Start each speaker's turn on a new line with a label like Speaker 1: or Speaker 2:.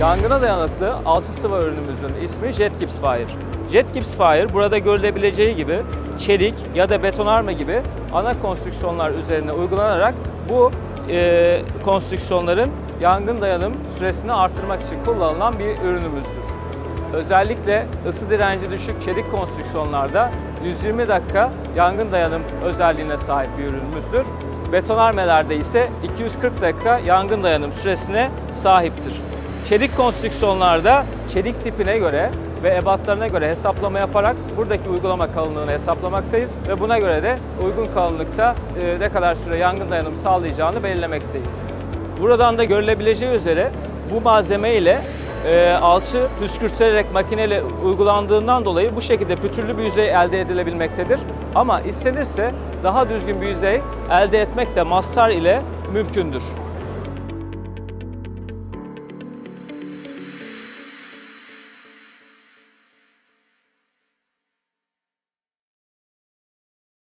Speaker 1: Yangına dayanıklı alçı sıva ürünümüzün ismi Jet Gips Fire. Jet Gips Fire burada görülebileceği gibi çelik ya da betonarme gibi ana konstrüksiyonlar üzerine uygulanarak bu e, konstrüksiyonların yangın dayanım süresini artırmak için kullanılan bir ürünümüzdür. Özellikle ısı direnci düşük çelik konstrüksiyonlarda 120 dakika yangın dayanım özelliğine sahip bir ürünümüzdür. Betonarmelerde ise 240 dakika yangın dayanım süresine sahiptir. Çelik konstrüksiyonlarda çelik tipine göre ve ebatlarına göre hesaplama yaparak buradaki uygulama kalınlığını hesaplamaktayız ve buna göre de uygun kalınlıkta e, ne kadar süre yangın dayanım sağlayacağını belirlemekteyiz. Buradan da görülebileceği üzere bu malzeme ile e, alçı püskürterek makineyle uygulandığından dolayı bu şekilde pütürlü bir yüzey elde edilebilmektedir. Ama istenirse daha düzgün bir yüzey elde etmek de mastar ile mümkündür.